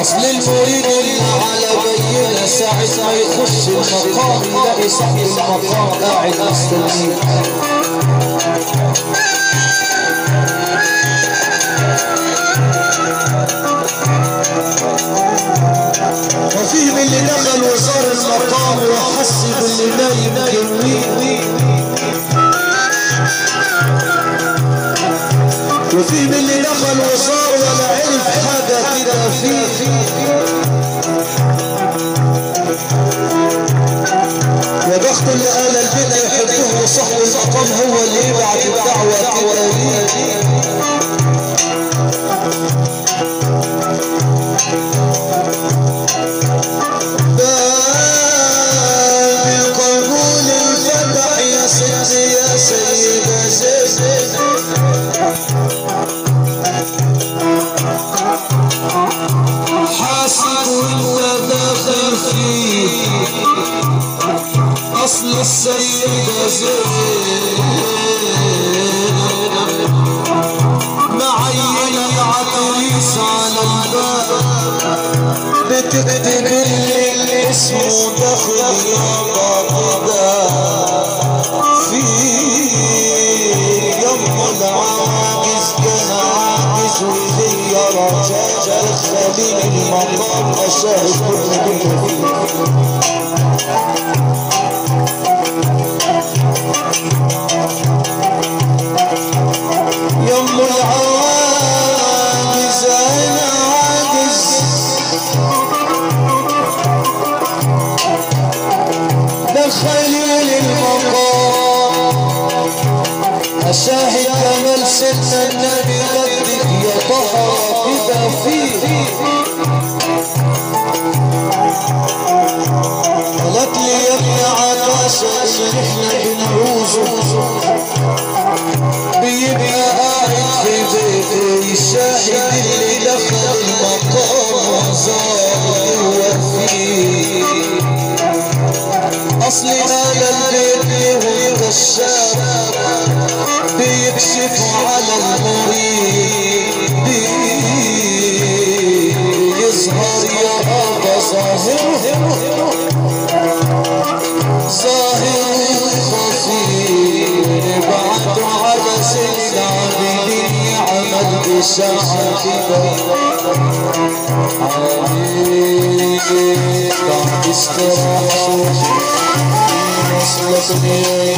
اصل المريد على بينا ساعة ما يخش المقام يلاقي صاحب المقام قاعد مستنيه وفيه من اللي دخل وزار المقام وحس باللي نايم وفي من اللي دخل وصار ولا عرف حاجة كده فيه. يا بخت اللي قال البنا يحبوه وصاحب المقام هو اللي يبعت الدعوة كده باب يا يا سيدة زيد السيدة زينب معينة العتريس على الباب بتكتب اللي اسمه داخل كده في يم العاجز كان عاجز. وليا رجاء خليل المقام اشاهد كل أشاهد جمال سيدنا النبي بدك يا طهر كده فيه قالت لي يا ابن اللي إحنا بنعوزه بيبقى قاعد في بيته يشاهد استراحة وصلتني